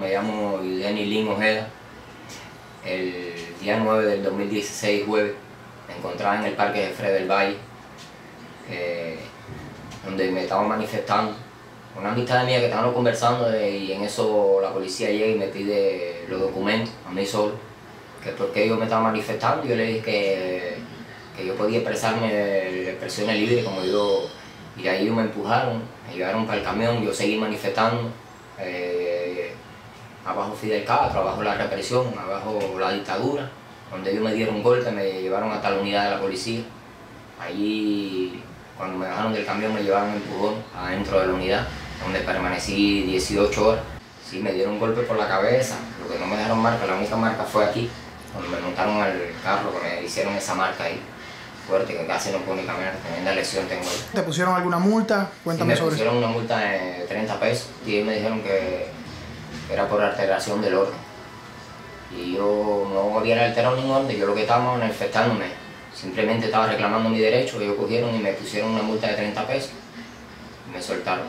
Me llamo Eugeni Lin Ojeda. El día 9 del 2016, jueves, me encontraba en el parque de Fred del Valle, eh, donde me estaban manifestando. Una amistad mía que estábamos conversando y en eso la policía llega y me pide los documentos, a mí solo, que porque yo me estaba manifestando. Yo le dije que, que yo podía expresarme expresiones libres como yo, y ahí me empujaron, me llevaron para el camión, yo seguí manifestando. Eh, abajo Fidel Castro, abajo la represión, abajo la dictadura, donde ellos me dieron un golpe, me llevaron hasta la unidad de la policía. Allí, cuando me bajaron del camión, me llevaron en empujón adentro de la unidad, donde permanecí 18 horas. Sí, me dieron un golpe por la cabeza, lo que no me dejaron marca, la única marca fue aquí, cuando me montaron al carro, que me hicieron esa marca ahí fuerte, que casi no puedo ni caminar, tremenda lesión tengo ahí. ¿Te pusieron alguna multa? Cuéntame me sobre eso. pusieron una multa de 30 pesos y me dijeron que era por alteración del orden. Y yo no había alterado ningún orden, yo lo que estaba manifestándome, simplemente estaba reclamando mi derecho, ellos cogieron y me pusieron una multa de 30 pesos y me soltaron.